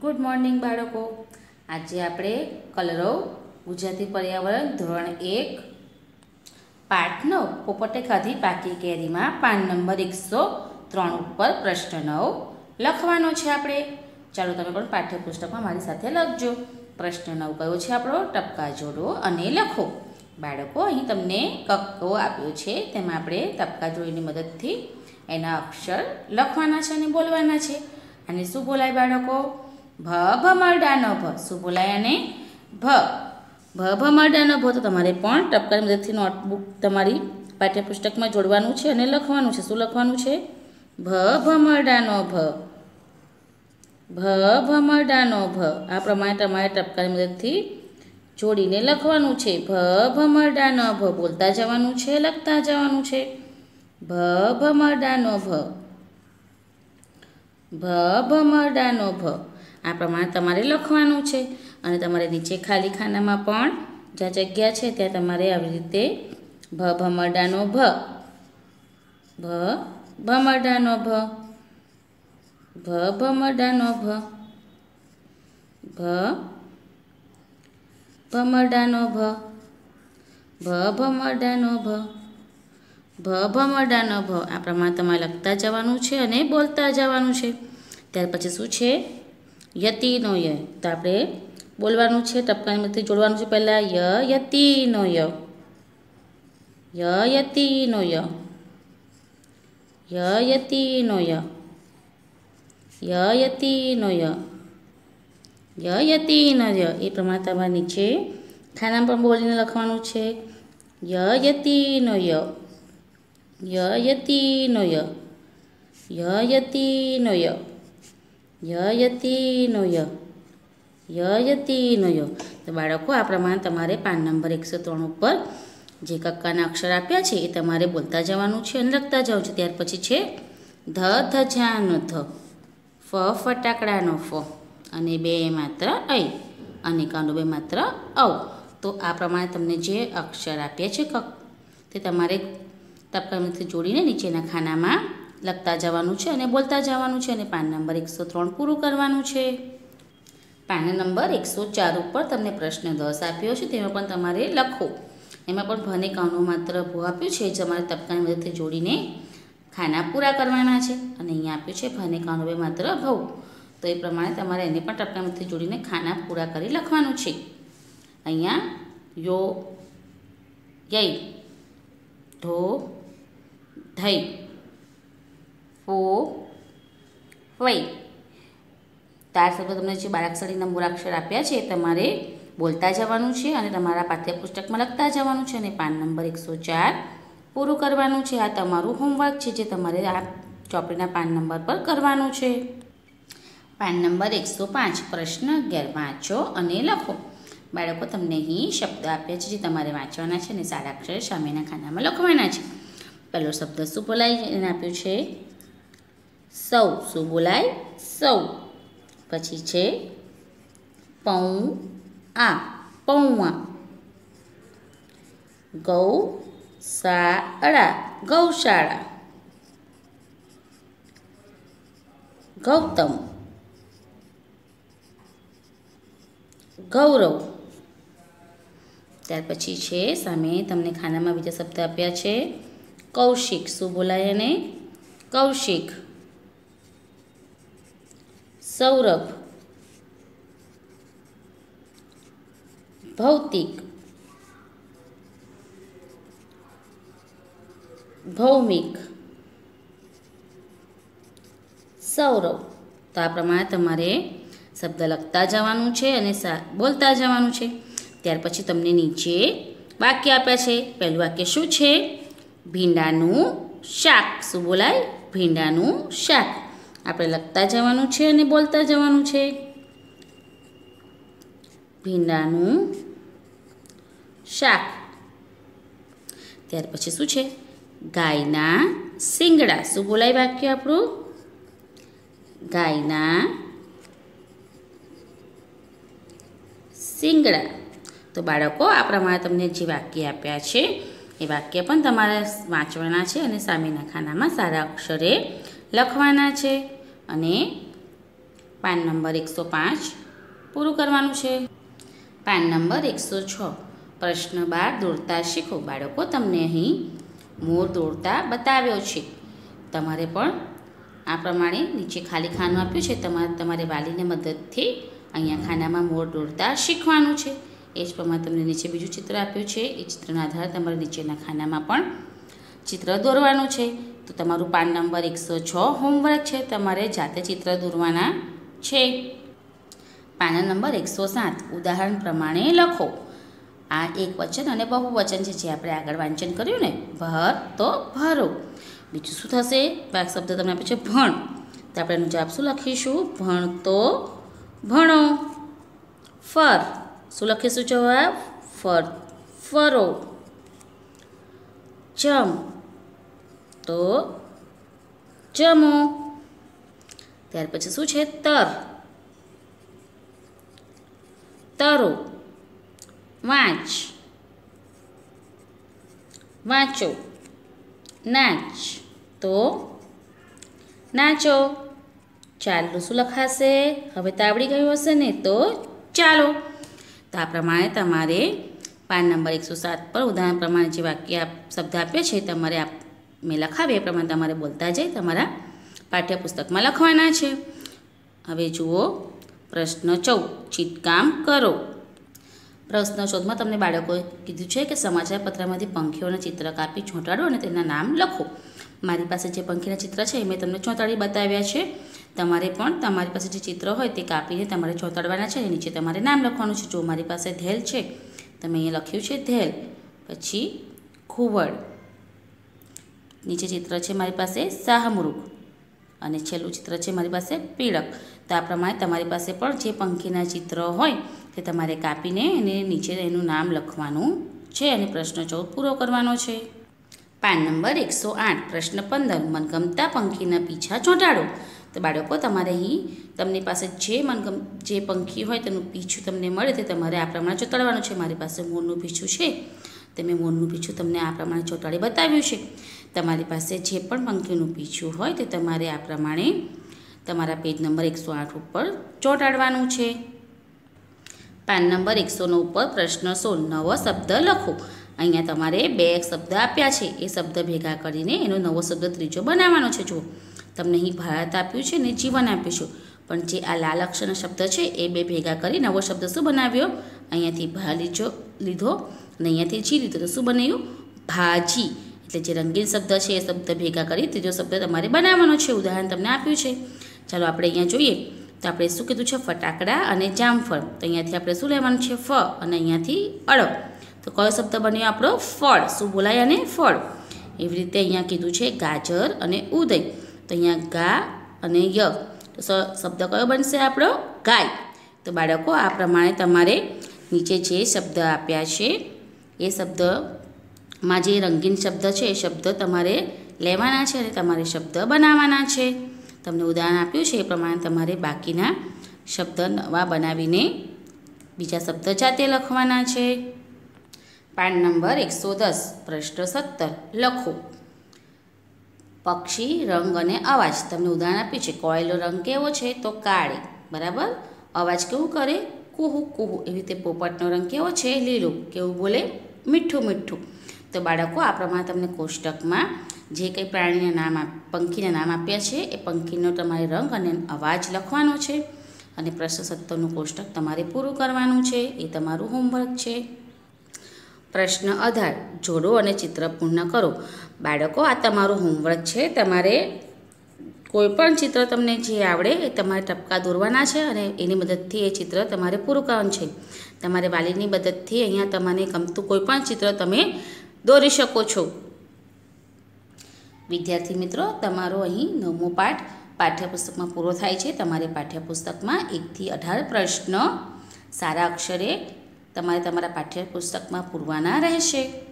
Good morning બાળકો. આજે આપણે કલરવ ગુજરાતી પર્યાવરણ ધોરણ એક, પાઠનો પોપટે ખાધી પાકી કેરીમાં પાન નંબર એકસો ત્રણ ઉપર પ્રશ્ન નવ લખવાનો છે આપણે. ચાલો તમે પણ પાઠ્યપુસ્તકમાં મારી સાથે લખજો. પ્રશ્ન નવ કયો છે આપણો? ટપકા જોડો અને લખો. બાળકો, અહીં તમને કક્કો આપ્યો છે. તેમાં આપણે ટપકા જોડીની મદદથી એના અક્ષર લખવાના છે અને બોલવાના છે. અને શું બોલાય બાળકો? ભ ભમરડાનો ભ શું બોલાય અને ભ ભ ભમરડાનો ભ તો તમારે પણ ટપકાની મદદથી નોટબુક તમારી પાઠ્યપુસ્તકમાં જોડવાનું છે અને લખવાનું છે. શું લખવાનું છે? ભ ભમરડાનો ભ ભ ભમરડાનો ભ આ પ્રમાણે તમારે ટપકાની મદદથી જોડીને લખવાનું છે. ભ ભમરડાનો ભ બોલતા જવાનું છે, લખતા જવાનું છે. ભ ભમરડાનો ભ ભ ભમરડાનો ભ આ પ્રમાણે તમારે લખવાનું છે. અને તમારે નીચે ખાલી ખાનામાં પણ જ્યાં જગ્યા છે ત્યાં તમારે આવી રીતે ભ ભમરડાનો ભ ભ ભમરડાનો ભ ભ ભમરડાનો ભ ભ ભમરડાનો ભ ભ ભમરડાનો ભ ભ ભમરડાનો ભ. આ પ્રમાણે તમારે લખતા જવાનું છે અને બોલતા જવાનું છે. ત્યાર પછી શું છે? યતિનો ય તો આપણે બોલવાનું છે ટપકાની જોડવાનું છે પહેલાં ય યતિનો ય ય યતિનો ય ય યતિનો ય ય યતિનો ય ય યતિનો ય એ પ્રમાણે તમારે નીચે ખાના પણ બોલીને લખવાનું છે. ય યતિનો ય ય યતિનો ય ય યતિનો ય ય યતિનો ય. ય યતિનો ય. તો બાળકો, આ પ્રમાણે તમારે પાન નંબર એકસો ત્રણ ઉપર જે કક્કાના અક્ષર આપ્યા છે, એ તમારે બોલતા જવાનું છે અને લખતા જવું છે. ત્યાર પછી છે, ધ ધજાનો ધ. ફ, ફટાકડાનો ફ. અને બે માત્ર ઐ અને કાંડો બે માત્ર ઔ. તો આ પ્રમાણે તમને જે અક્ષર આપ્યા છે કક, તે તમારે ટપકામાંથી જોડીને નીચેના ખાનામાં લખતા જવાનું છે અને બોલતા જવાનું છે અને પાન નંબર એકસો ત્રણ પૂરું કરવાનું છે. પાન નંબર એકસો ચાર ઉપર તમને પ્રશ્ન દસ આપ્યો છે, તેમાં પણ તમારે લખો. એમાં પણ ભને કાઉનું માત્ર ભૂ આપ્યું છે તમારે ટપકાની મદદથી જોડીને ખાના પૂરા કરવાના છે. અને અહીંયા આપ્યું છે ભને કાનો બે માત્ર ભવ તો એ પ્રમાણે તમારે એને પણ ટપકામાંથી જોડીને ખાના પૂરા કરી લખવાનું છે. અહીંયા યો, યઈ, ધો, ધઈ. ફો વૈ તાર શબ્દ તમને જે બારાક્ષરીના મૂળાક્ષર આપ્યા છે તમારે બોલતા જવાનું છે અને તમારા પાઠ્યપુસ્તકમાં લખતા જવાનું છે અને પાન નંબર એકસો ચાર પૂરું કરવાનું છે. આ તમારું હોમવર્ક છે જે તમારે આ ચોપડીના પાન નંબર પર કરવાનું છે. પાન નંબર એકસો પાંચ પ્રશ્ન અગિયાર વાંચો અને લખો. બાળકો તમને અહીં શબ્દ આપ્યા છે જે તમારે વાંચવાના છે અને સારા અક્ષરે સામેના ખાનામાં લખવાના છે. પહેલો શબ્દ શું બોલાય એને આપ્યું છે. સૌ. શું બોલાય? સૌ. પછી છે પૌ આ પૌવા ગૌ શાળા ગૌશાળા. ગૌતમ. ગૌરવ. ત્યાર પછી છે સામે તમને ખાનામાં બીજા શબ્દ આપ્યા છે કૌશિક. શું બોલાય એને? કૌશિક. સૌરભ. ભૌતિક. ભૌમિક. સૌરવ તો આ પ્રમાણે તમારે શબ્દ લખતા જવાનું છે અને બોલતા જવાનું છે. ત્યાર પછી તમને નીચે વાક્ય આપ્યા છે. પહેલું વાક્ય શું છે? ભીંડાનું શાક. શું બોલાય? ભીંડાનું શાક. આપણે લખતા જવાનું છે અને બોલતા જવાનું છે. ભીંડાનું શાક. ત્યાર પછી શું છે? ગાયના શિંગડા. શું બોલાય વાક્ય આપણું? ગાયના શિંગડા. તો બાળકો આ પ્રમાણે તમને જે વાક્ય આપ્યા છે, એ વાક્ય પણ તમારે વાંચવાના છે અને સામેના ખાનામાં સારા અક્ષરે લખવાના છે અને પાન નંબર એકસો પાંચ પૂરું કરવાનું છે. પાન નંબર એકસો છ. પ્રશ્ન બાર દોરતા શીખો. બાળકો, તમને અહીં મોર દોરતા બતાવ્યો છે. તમારે પણ આ પ્રમાણે નીચે ખાલી ખાનું આપ્યું છે. તમારે તમારે વાલીને મદદથી અહીંયા ખાનામાં મોર દોરતા શીખવાનું છે. એ જ પ્રમાણે તમને નીચે બીજું ચિત્ર આપ્યું છે. એ ચિત્રના આધારે તમારે નીચેના ખાનામાં પણ ચિત્ર દોરવાનું છે. તો તમારું પાન નંબર એકસો છ હોમવર્ક છે. તમારે જાતે ચિત્ર દોરવાના છે. પાના નંબર એકસો સાત, ઉદાહરણ પ્રમાણે લખો. આ એક વચન અને બહુવચન છે જે આપણે આગળ વાંચન કર્યું ને? ભર તો ભરો. બીજું શું થશે? વાક શબ્દ તમને આપે છે ભણ. તો આપણે એનો જવાબ શું લખીશું? ભણ તો ભણો. ફર. શું લખીશું જવાબ? ફર. ફરો. જમ તો જમો. ત્યાર પછી શું છે? તર. તરો. વાંચ. વાંચો. નાચ. તો નાચો. ચાલનું શું લખાશે? હવે તો આવડી ગયું હશે ને, તો ચાલો. તો આ પ્રમાણે તમારે પાન નંબર એકસો સાત પર ઉદાહરણ પ્રમાણે જે વાક્ય શબ્દ આપ્યો છે તમારે આપ મેં લખાવે, એ પ્રમાણે તમારે બોલતા જઈ, તમારા પાઠ્યપુસ્તકમાં લખવાના છે. હવે જુઓ, પ્રશ્ન ચૌદ ચિતકામ કરો. પ્રશ્ન શોધમાં તમને બાળકોએ કીધું છે કે સમાચાર પત્રમાંથી પંખીઓના ચિત્ર કાપી ચોંટાડો અને તેના નામ લખો. મારી પાસે જે પંખીના ચિત્ર છે, એ મેં તમને ચોંટાડી બતાવ્યા છે. તમારે પણ તમારી પાસે જે ચિત્ર હોય, તે કાપીને તમારે ચોંટાડવાના છે નીચે તમારે નામ લખવાનું છે. જો મારી પાસે ધેલ છે, તમે અહીંયા લખ્યું છે ધેલ. પછી ઘુવડ નીચે ચિત્ર છે મારી પાસે શાહમૃગ. અને છેલ્લું ચિત્ર છે મારી પાસે પીળક તો આ પ્રમાણે તમારી પાસે પણ જે પંખીના ચિત્ર હોય તે તમારે કાપીને એને નીચે એનું નામ લખવાનું છે અને પ્રશ્ન ચૌદ પૂરો કરવાનો છે. પાન નંબર એકસો આઠ, પ્રશ્ન પંદર, મનગમતા પંખીના પીછા ચોંટાડો. તો બાળકો, તમારે અહીં તમને પાસે જે મનગમ, જે પંખી હોય તેનું પીછું તમને મળે તે તમારે આ પ્રમાણે ચોંટાડવાનું છે. મારી પાસે મોરનું પીછું છે. તે મેં મોરનું પીછું તમને આ પ્રમાણે ચોંટાડી બતાવ્યું છે. તમારી પાસે જે પણ પંખીનું પીછું હોય તે તમારે આ પ્રમાણે તમારા પેજ નંબર એકસો આઠ ઉપર ચોંટાડવાનું છે. પાન નંબર એકસો નવ ઉપર પ્રશ્ન સોળ નવો શબ્દ લખો. અહીંયા તમારે બે શબ્દ આપ્યા છે. એ શબ્દ ભેગા કરીને એનો નવો શબ્દ ત્રીજો બનાવવાનો છે. જુઓ. તમને અહીં ભારત આપ્યું છે ને જીવન આપ્યું છે. પણ જે આ લાલ અક્ષરનો શબ્દ છે, એ બે ભેગા કરી નવો શબ્દ શું બનાવ્યો? અહીંયાથી ભા લીધો. અને અહીંયાથી જી લીધું તો શું બનાવ્યું ભાજી. એટલે જે રંગીન શબ્દ છે એ શબ્દ ભેગા કરી ત્રીજો શબ્દ તમારે બનાવવાનો છે. ઉદાહરણ તમને આપ્યું છે. ચાલો આપણે અહીંયા જોઈએ. તો આપણે શું કીધું છે? ફટાકડા અને જામફળ. તો અહીંયાથી આપણે શું લેવાનું છે? ફ અને અહીંયાથી અળ તો કયો શબ્દ બન્યો આપણો? ફળ. શું બોલાય અને ફળ. એવી રીતે અહીંયા કીધું છે ગાજર અને ઉદય. તો અહીંયા ગા અને ય. તો શબ્દ કયો બનશે આપણો? ગાય. તો બાળકો, આ પ્રમાણે તમારે નીચે જે શબ્દ આપ્યા છે એ શબ્દમાં જે રંગીન શબ્દ છે, એ શબ્દ તમારે લેવાના છે અને તમારે શબ્દ બનાવવાના છે. તમને ઉદાહરણ આપ્યું છે, એ પ્રમાણે તમારે બાકીના શબ્દ નવા બનાવીને બીજા શબ્દ જાતે લખવાના છે. પાન નંબર એકસો દસ, પ્રશ્ન સત્તર, લખો. પક્ષી, રંગ અને અવાજ. તમને ઉદાહરણ આપ્યું છે, કોયલો રંગ કેવો છે, તો કાળી. બરાબર? અવાજ કેવું કરે? કુહુ કુહુ. એવી રીતે પોપટનો રંગ કેવો છે? લીલો. કેવું બોલે? મીઠું મીઠું. તો બાળકો, આ પ્રમાણે તમને કોષ્ટકમાં જે કંઈ પ્રાણીના નામ પંખીના નામ આપ્યા છે, એ પંખીનો તમારે રંગ અને અવાજ લખવાનો છે અને પ્રશ્ન સત્તરનું કોષ્ટક તમારે પૂરું કરવાનું છે, એ તમારું હોમવર્ક છે. પ્રશ્ન અઢાર, જોડો અને ચિત્ર પૂર્ણ કરો. બાળકો, આ તમારું હોમવર્ક છે, તમારે કોઈ પણ ચિત્ર તમને જે આવડે એ તમારે ટપકા દોરવાના છે અને એની મદદથી એ ચિત્ર તમારે પૂરું કરવાનું છે. તમારે વાલીની મદદથી અહીંયા તમને ગમતું કોઈ પણ ચિત્ર તમે દોરી શકો છો. વિદ્યાર્થી મિત્રો, તમારો અહીં નવમો પાઠ પાઠ્યપુસ્તકમાં પૂરો થાય છે. તમારે પાઠ્યપુસ્તકમાં એકથી અઢાર પ્રશ્ન સારા અક્ષરે તમારે તમારા પાઠ્યપુસ્તકમાં પૂરવાના રહેશે.